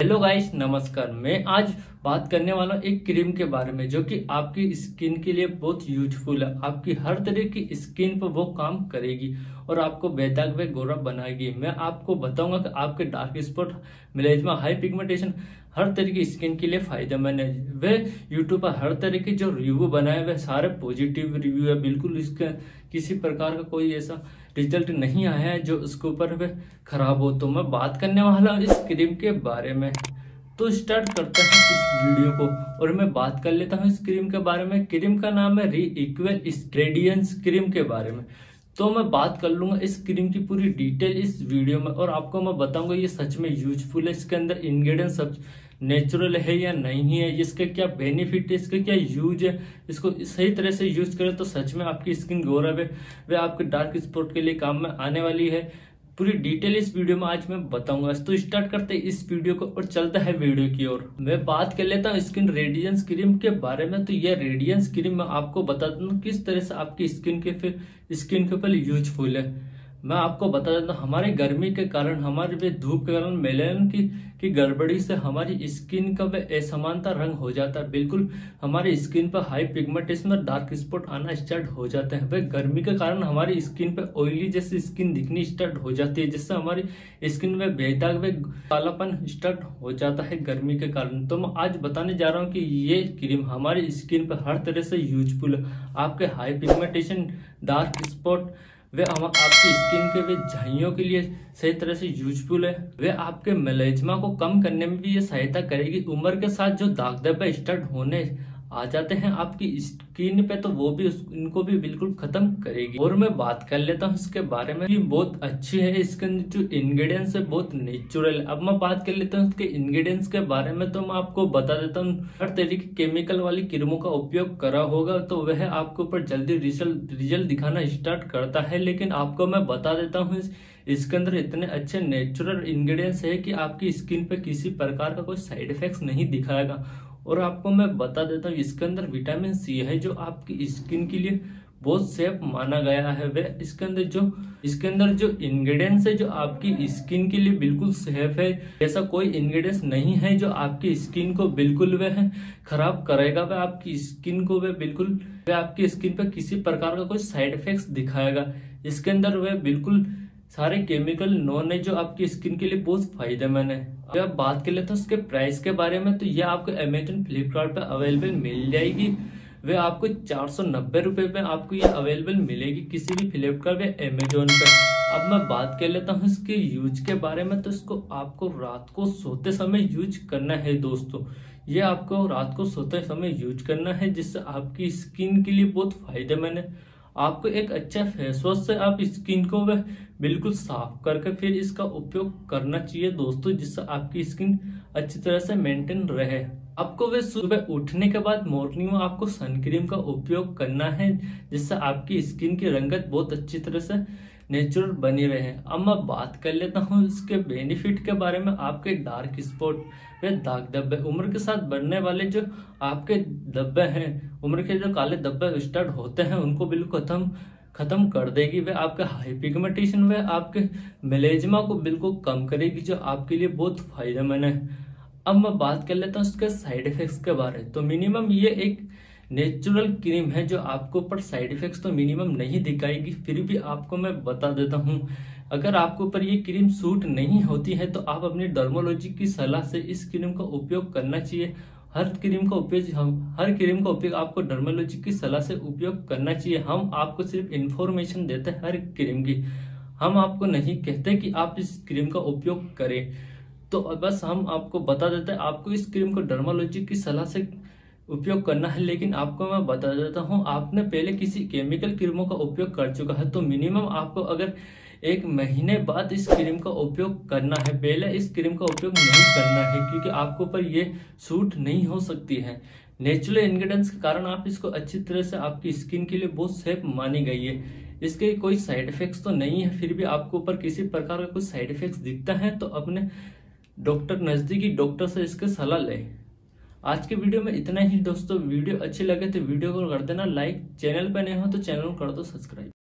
Hello guys नमस्कार। मैं आज बात करने वाला एक क्रीम के बारे में, जो कि आपकी स्किन के लिए बहुत यूजफुल है। आपकी हर तरह की स्किन पर वो काम करेगी और आपको बेदाग व गोरा बनाएगी। मैं आपको बताऊँगा कि आपके dark spot melasma high pigmentation हर तरह की स्किन के लिए फ़ायदेमंद है। वे यूट्यूब पर हर तरह के जो रिव्यू बनाए हुए सारे पॉजिटिव रिव्यू है। बिल्कुल इसका किसी प्रकार का कोई ऐसा रिज़ल्ट नहीं आया है, जो उसके ऊपर खराब हो तो मैं बात करने वाला हूँ इस क्रीम के बारे में। तो स्टार्ट करते हैं इस वीडियो को, और मैं बात कर लेता हूँ इस क्रीम के बारे में। क्रीम का नाम है री इक्वल रेडियंस क्रीम के बारे में। तो मैं बात कर लूँगा इस क्रीम की पूरी डिटेल इस वीडियो में, और आपको मैं बताऊँगा ये सच में यूजफुल है। इसके अंदर इंग्रेडिएंट सब नेचुरल है या नहीं है, इसके क्या बेनिफिट है, इसके क्या यूज़ है, इसको सही तरह से यूज़ करें तो सच में आपकी स्किन गौरव है। वह आपके डार्क स्पॉट के लिए काम में आने वाली है। पूरी डिटेल इस वीडियो में आज मैं बताऊँगा। तो स्टार्ट करते हैं इस वीडियो को और चलता है वीडियो की ओर। मैं बात कर लेता हूँ स्किन रेडियंस क्रीम के बारे में। तो यह रेडियंस क्रीम मैं आपको बता दूँ किस तरह से आपकी स्किन के फिर स्किन के ऊपर यूजफुल है। मैं आपको बता देता हूँ, हमारे गर्मी के कारण, हमारे भी धूप के कारण मेलन की की गड़बड़ी से हमारी स्किन का वह असमानता रंग हो जाता है। बिल्कुल, हमारी स्किन पर हाई पिगमेंटेशन और डार्क स्पॉट आना स्टार्ट हो जाते हैं। वह गर्मी के कारण हमारी स्किन पर ऑयली जैसी स्किन दिखनी स्टार्ट हो जाती है, जिससे हमारी स्किन में बेदाग, व कालापन स्टार्ट हो जाता है गर्मी के कारण। तो मैं आज बताने जा रहा हूँ कि ये क्रीम हमारी स्किन पर हर तरह से यूजफुल है। आपके हाई पिगमेंटेशन डार्क स्पॉट वे आपकी स्किन के वे झाइयों के लिए सही तरह से यूजफुल है। वे आपके मलेजमा को कम करने में भी ये सहायता करेगी। उम्र के साथ जो दाग धब्बे स्टार्ट होने आ जाते हैं आपकी स्किन पे तो वो भी इनको भी बिल्कुल खत्म करेगी। और मैं बात कर लेता हूँ इसके बारे में। भी बहुत अच्छी है, इसके अंदर जो इंग्रेडिएंट्स है, बहुत नेचुरल अब मैं बात कर लेता हूँ इसके इंग्रेडिएंट्स के बारे में तो मैं आपको बता देता हूँ। हर तरीके केमिकल वाली क्रीमों का उपयोग करा होगा तो वह आपके ऊपर जल्दी रिज़ल्ट रिज़ल्ट दिखाना स्टार्ट करता है। लेकिन आपको मैं बता देता हूँ इसके अंदर इतने अच्छे नेचुरल इंग्रेडिएंट्स है कि आपकी स्किन पे किसी प्रकार का कोई साइड इफेक्ट्स नहीं दिखाएगा। और आपको मैं बता देता हूँ, इसके अंदर विटामिन सी है जो आपकी स्किन के लिए बहुत सेफ़ माना गया है। वे इसके अंदर जो, इसके अंदर जो इंग्रेडिएंट्स है जो आपकी स्किन के लिए बिल्कुल सेफ़ है। ऐसा कोई इंग्रेडिएंट्स नहीं है जो आपकी स्किन को बिल्कुल वह खराब करेगा, वह आपकी स्किन को वह बिल्कुल, वह आपकी स्किन पर किसी प्रकार का कोई साइड इफ़ेक्ट दिखाएगा। इसके अंदर वह बिल्कुल सारे केमिकल नॉन है जो आपकी स्किन के लिए बहुत फ़ायदेमंद है। अगर आप बात कर लेते हैं उसके प्राइस के बारे में तो ये आपको अमेजन फ्लिपकार्ट पे अवेलेबल मिल जाएगी। वे आपको चार सौ नब्बे रुपए पे आपको ये अवेलेबल मिलेगी किसी भी फ्लिपकार्ट या अमेजोन पे। अब मैं बात कर लेता हूँ इसके यूज़ के बारे में तो इसको आपको रात को सोते समय यूज़ करना है दोस्तों। ये आपको रात को सोते समय यूज़ करना है, जिससे आपकी स्किन के लिए बहुत फ़ायदेमंद है। आपको एक अच्छा फेस वॉश से आप स्किन को बिल्कुल साफ़ करके फिर इसका उपयोग करना चाहिए दोस्तों, जिससे आपकी स्किन अच्छी तरह से मेंटेन रहे। आपको वह सुबह उठने के बाद मॉर्निंग में आपको सनक्रीम का उपयोग करना है, जिससे आपकी स्किन की रंगत बहुत अच्छी तरह से नेचुरल बनी रहे अब मैं बात कर लेता हूँ इसके बेनिफिट के बारे में, आपके डार्क स्पॉट वे दाग धब्बे। उम्र के साथ बढ़ने वाले जो आपके धब्बे हैं, उम्र के जो काले धब्बे स्टार्ट होते हैं, उनको बिल्कुल खत्म खत्म कर देगी। वह आपके हाई पिगमेंटेशन वह आपके मेलेजमा को बिल्कुल कम करेगी, जो आपके लिए बहुत फ़ायदेमंद है। अब मैं बात कर लेता हूँ इसके साइड इफेक्ट्स के बारे। में तो मिनिमम ये एक नेचुरल क्रीम है जो आपको ऊपर साइड इफेक्ट्स तो मिनिमम नहीं दिखाएगी, फिर भी आपको मैं बता देता हूँ। अगर आपके ऊपर ये क्रीम सूट नहीं होती है तो आप अपनी डर्मोलॉजी की सलाह से इस क्रीम का उपयोग करना चाहिए। हर क्रीम का उपयोग, हम, हर क्रीम का उपयोग आपको डर्मोलॉजी की सलाह से उपयोग करना चाहिए। हम आपको सिर्फ़ इन्फॉर्मेशन देते हैं हर क्रीम की। हम आपको नहीं कहते कि आप इस क्रीम का उपयोग करें। तो बस हम आपको बता देते हैं, आपको इस क्रीम को डर्मोलॉजी की सलाह से उपयोग करना है, लेकिन आपको मैं बता देता हूँ, आपने पहले किसी केमिकल क्रीमों का उपयोग कर चुका है तो मिनिमम आपको अगर एक महीने बाद इस क्रीम का उपयोग करना है, पहले इस क्रीम का उपयोग नहीं करना है, क्योंकि आपको पर ये सूट नहीं हो सकती है। नेचुरल इंग्रेडिएंट्स के कारण आप इसको अच्छी तरह से आपकी स्किन के लिए बहुत सेफ़ मानी गई है। इसके कोई साइड इफेक्ट्स तो नहीं है, फिर भी आपको ऊपर किसी प्रकार का कोई साइड इफेक्ट्स दिखता है तो अपने डॉक्टर नजदीकी डॉक्टर से इसके सलाह लें। आज के वीडियो में इतना ही। दोस्तों, वीडियो अच्छी लगे तो वीडियो को कर देना लाइक। चैनल पर नए हो तो चैनल को कर दो सब्सक्राइब।